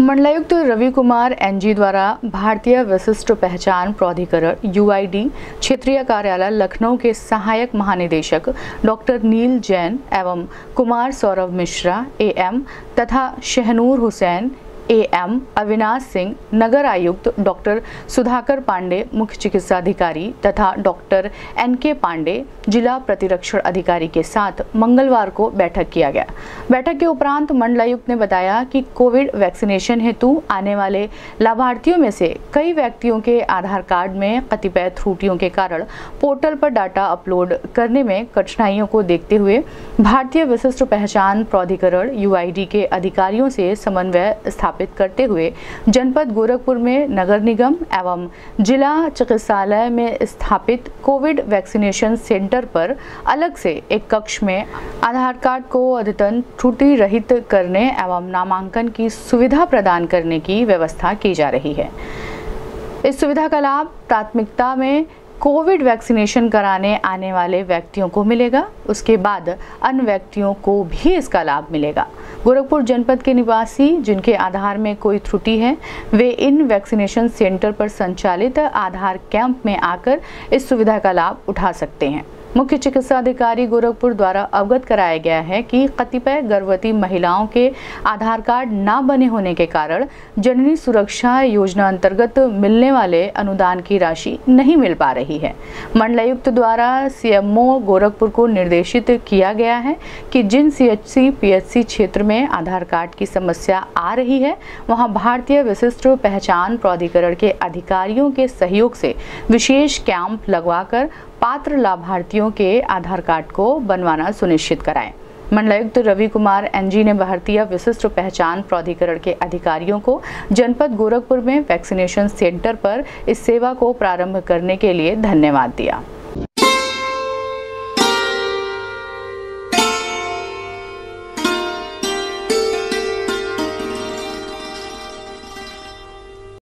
मंडलायुक्त रवि कुमार एनजी द्वारा भारतीय विशिष्ट पहचान प्राधिकरण यूआईडी क्षेत्रीय कार्यालय लखनऊ के सहायक महानिदेशक डॉक्टर नील जैन एवं कुमार सौरभ मिश्रा एएम तथा शहनूर हुसैन एएम अविनाश सिंह, नगर आयुक्त डॉक्टर सुधाकर पांडे, मुख्य चिकित्सा अधिकारी तथा डॉक्टर एन के पांडे, जिला प्रतिरक्षण अधिकारी के साथ मंगलवार को बैठक किया गया। बैठक के उपरांत मंडलायुक्त ने बताया कि कोविड वैक्सीनेशन हेतु आने वाले लाभार्थियों में से कई व्यक्तियों के आधार कार्ड में कतिपय त्रुटियों के कारण पोर्टल पर डाटा अपलोड करने में कठिनाइयों को देखते हुए भारतीय विशिष्ट पहचान प्राधिकरण यूआईडी के अधिकारियों से समन्वय स्थापित स्थापित करते हुए जनपद गोरखपुर में नगर निगम एवं जिला चिकित्सालय में स्थापित कोविड वैक्सीनेशन सेंटर पर अलग से एक कक्ष में आधार कार्ड को अद्यतन त्रुटि रहित करने एवं नामांकन की सुविधा प्रदान करने की व्यवस्था की जा रही है। इस सुविधा का लाभ प्राथमिकता में कोविड वैक्सीनेशन कराने आने वाले व्यक्तियों को मिलेगा, उसके बाद अन्य व्यक्तियों को भी इसका लाभ मिलेगा। गोरखपुर जनपद के निवासी जिनके आधार में कोई त्रुटि है, वे इन वैक्सीनेशन सेंटर पर संचालित आधार कैंप में आकर इस सुविधा का लाभ उठा सकते हैं। मुख्य चिकित्सा अधिकारी गोरखपुर द्वारा अवगत कराया गया है कि कतिपय गर्भवती महिलाओं के आधार कार्ड न बने होने के कारण जननी सुरक्षा योजना अंतर्गत मिलने वाले अनुदान की राशि नहीं मिल पा रही है। मंडलायुक्त द्वारा सीएमओ गोरखपुर को निर्देशित किया गया है कि जिन सीएचसी, पीएचसी क्षेत्र में आधार कार्ड की समस्या आ रही है, वहाँ भारतीय विशिष्ट पहचान प्राधिकरण के अधिकारियों के सहयोग से विशेष कैंप लगवाकर पात्र लाभार्थियों के आधार कार्ड को बनवाना सुनिश्चित कराएँ। मंडलायुक्त रवि कुमार एनजी ने भारतीय विशिष्ट पहचान प्राधिकरण के अधिकारियों को जनपद गोरखपुर में वैक्सीनेशन सेंटर पर इस सेवा को प्रारंभ करने के लिए धन्यवाद दिया।